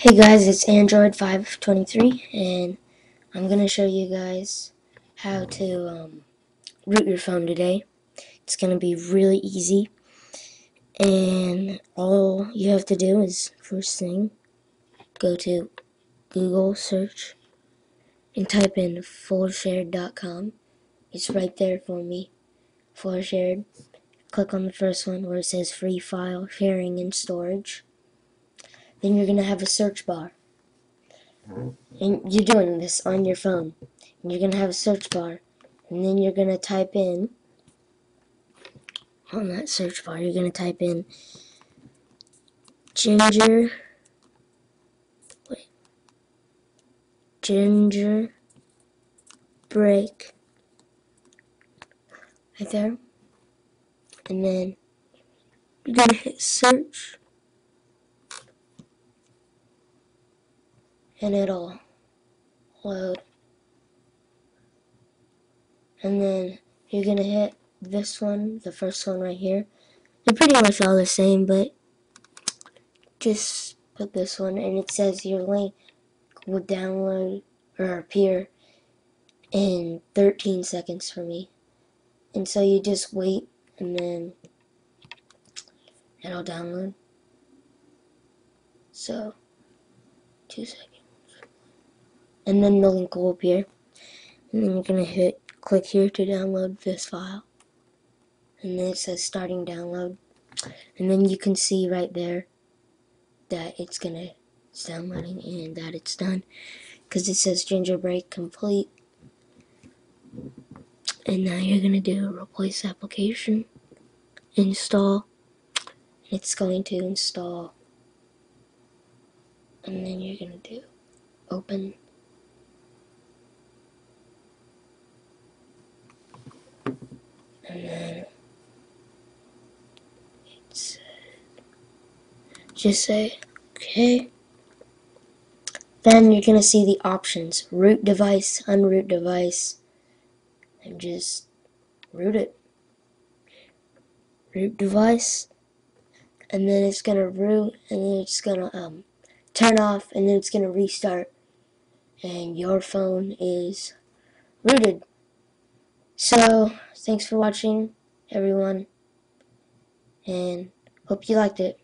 Hey guys, it's Android 523 and I'm going to show you guys how to um, root your phone today. It's going to be really easy and all you have to do is first thing go to Google search and type in fullshared.com. It's right there for me. fullshared. Click on the first one where it says free file sharing and storage then you're going to have a search bar. And you're doing this on your phone. And you're going to have a search bar. And then you're going to type in, on that search bar, you're going to type in ginger, wait, ginger break, right there. And then you're going to hit search. And it'll load. And then you're going to hit this one, the first one right here. They're pretty much all the same, but just put this one and it says your link will download or appear in 13 seconds for me. And so you just wait and then it'll download. So, two seconds and then the link will appear and then you're gonna hit click here to download this file. And then it says starting download. And then you can see right there that it's gonna it's downloading and that it's done. Because it says gingerbread complete. And now you're gonna do replace application. Install. It's going to install. And then you're gonna do open and then it's just say okay. Then you're gonna see the options. Root device unroot device and just root it. Root device and then it's gonna root and then it's gonna um, turn off and then it's gonna restart and your phone is rooted so, thanks for watching, everyone, and hope you liked it.